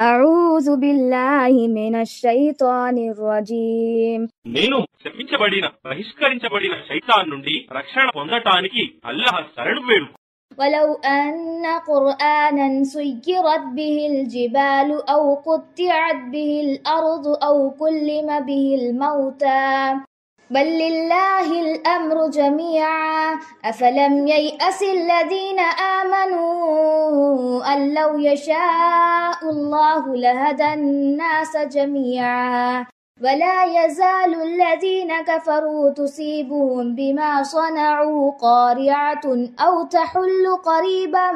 أعوذ بالله من الشيطان الرجيم నేను శపించబడిన బహిష్కరించబడిన శైతాన్ నుండి రక్షణ పొందటానికి అల్లాహ్ శరణు వేడు ولو أن قرآنا سيرت به الجبال أو قطعت به الأرض أو كلم به الموتى بل لله الأمر جميعا. أفلم ييأس الذين آمنوا أن لو يشاء الله لهدى الناس جميعا. ولا يزال الذين كفروا تصيبهم بما صنعوا قارعة أو تحل قريبا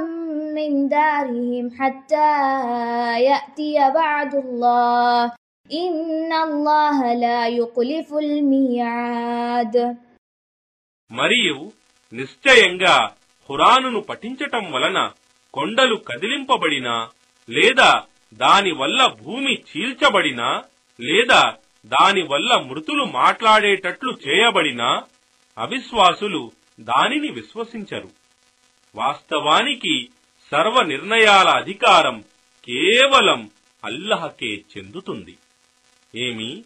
من دارهم حتى يأتي بعد الله. మరియు నిశ్చయంగా ఖురానును పఠించటం వలన కొండలు కదిలింపబడినా లేదా దానివల్ల భూమి చీల్చబడినా లేదా దానివల్ల మృతులు మాట్లాడేటట్లు చేయబడినా అవిశ్వాసులు దానిని విశ్వసించరు. వాస్తవానికి సర్వ నిర్ణయాల అధికారం కేవలం అల్లహకే చెందుతుంది. ఏమి?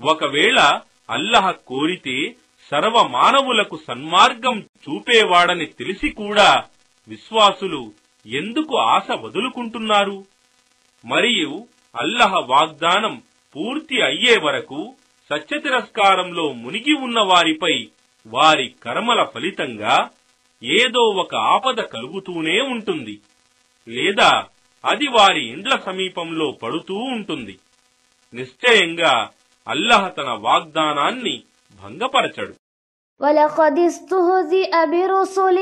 ఒకవేళ అల్లహ కోరితే సర్వ మానవులకు సన్మార్గం చూపేవాడని తెలిసి కూడా విశ్వాసులు ఎందుకు ఆశ వదులుకుంటున్నారు? మరియు అల్లహ వాగ్దానం పూర్తి అయ్యే వరకు సత్యతిరస్కారంలో మునిగి ఉన్న వారిపై వారి కర్మల ఫలితంగా ఏదో ఒక ఆపద కలుగుతూనే ఉంటుంది. లేదా అది వారి ఇండ్ల సమీపంలో పడుతూ ఉంటుంది. నిశ్చయంగా అల్లహ తన వాగ్దానాన్ని భంగపరచడు ولقد استهزئ برسل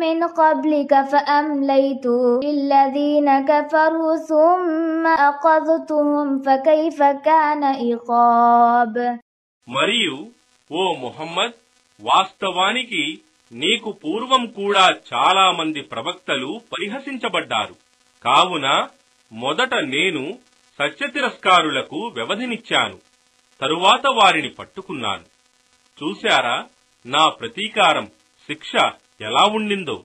من قبلك فأمليت للذين كفروا ثم أخذتهم فكيف كان عقاب మరియు ఓ ముహమ్మద్ వాస్తవానికి నీకు పూర్వం కూడా చాలా మంది ప్రవక్తలు పరిహసించబడ్డారు కావున మొదట నేను సత్యతిరస్కారులకు వ్యవధినిచ్చాను. తరువాత వారిని పట్టుకున్నాను. చూశారా? నా ప్రతీకారం శిక్ష ఎలా ఉండిందో.